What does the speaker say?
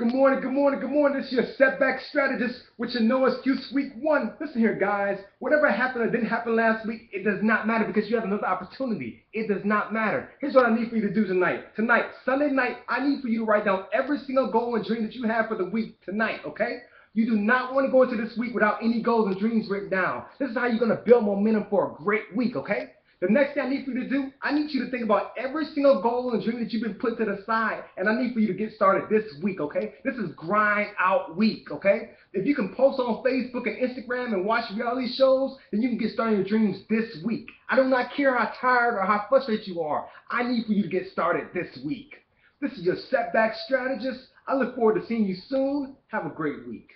Good morning, good morning, good morning. This is your setback strategist with your no excuse week one. Listen here, guys. Whatever happened or didn't happen last week, it does not matter because you have another opportunity. It does not matter. Here's what I need for you to do tonight. Tonight, Sunday night, I need for you to write down every single goal and dream that you have for the week tonight, okay? You do not want to go into this week without any goals and dreams written down. This is how you're going to build momentum for a great week, okay? The next thing I need for you to do, I need you to think about every single goal and dream that you've been put to the side. And I need for you to get started this week, okay? This is grind out week, okay? If you can post on Facebook and Instagram and watch reality shows, then you can get started your dreams this week. I do not care how tired or how frustrated you are. I need for you to get started this week. This is your setback strategist. I look forward to seeing you soon. Have a great week.